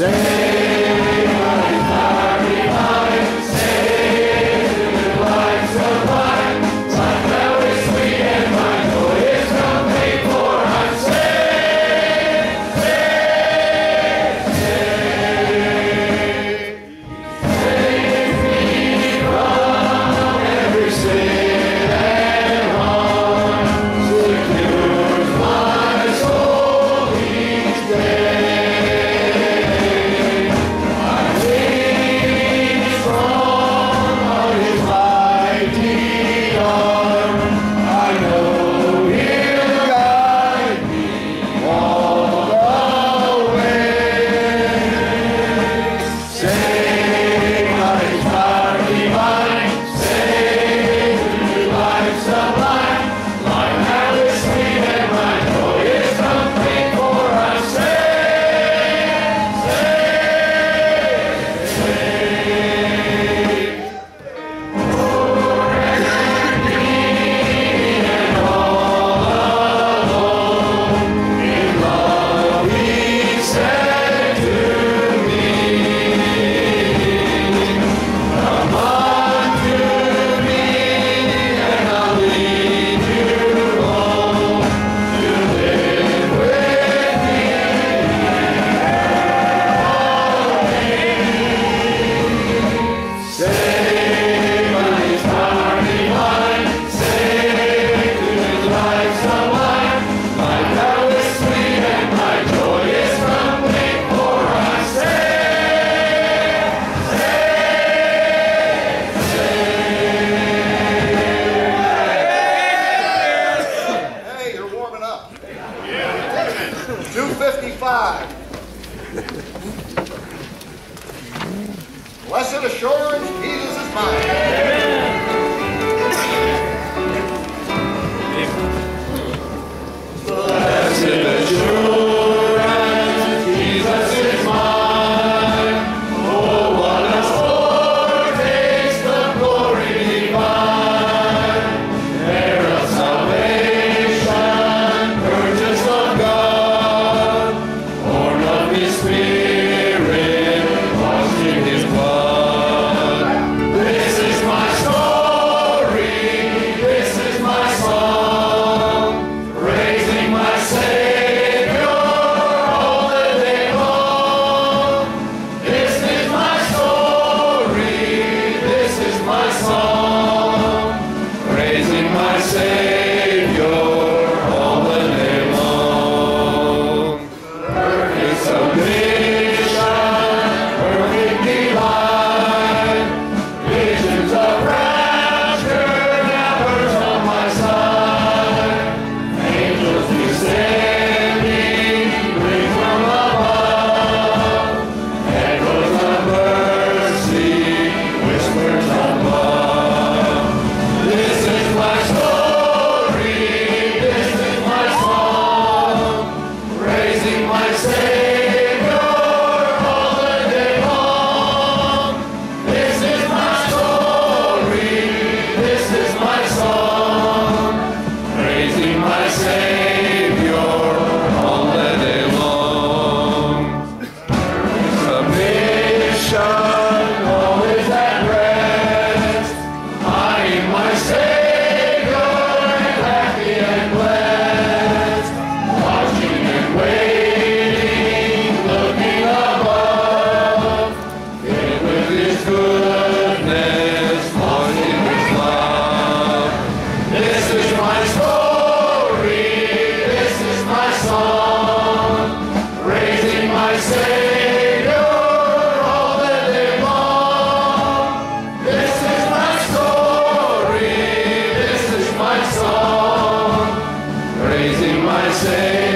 Say God. Blessed assurance, Jesus is mine. my Savior.